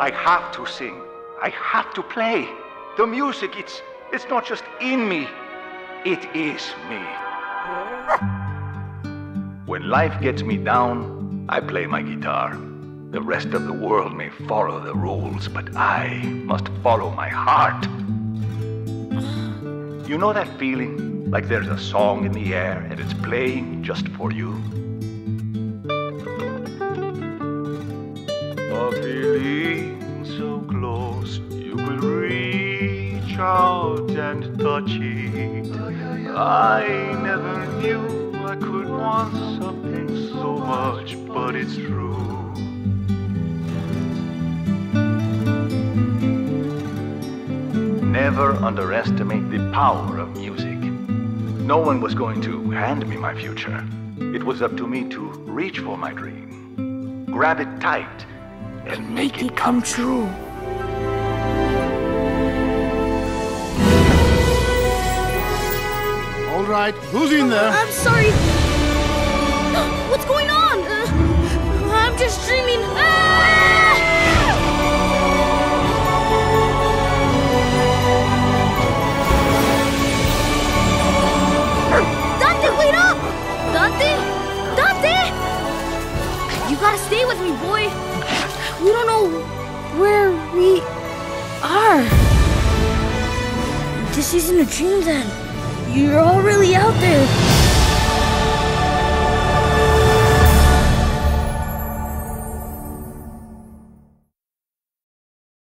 I have to sing. I have to play. The music, it's it's not just in me. It is me. When life gets me down, I play my guitar. The rest of the world may follow the rules, but I must follow my heart. You know that feeling? Like there's a song in the air and it's playing just for you? Feeling so close, you will reach out and touch it. Oh, I never knew I could want something so much, but it's true. Never underestimate the power of music. No one was going to hand me my future. It was up to me to reach for my dream, grab it tight, and make, it come true. All right, who's in there? I'm sorry. What's going on? Uh, I'm just dreaming. Ah! Dante, wait up! Dante? Dante! You gotta stay with me, boy. We don't know where we are. This isn't a dream then. You're all really out there.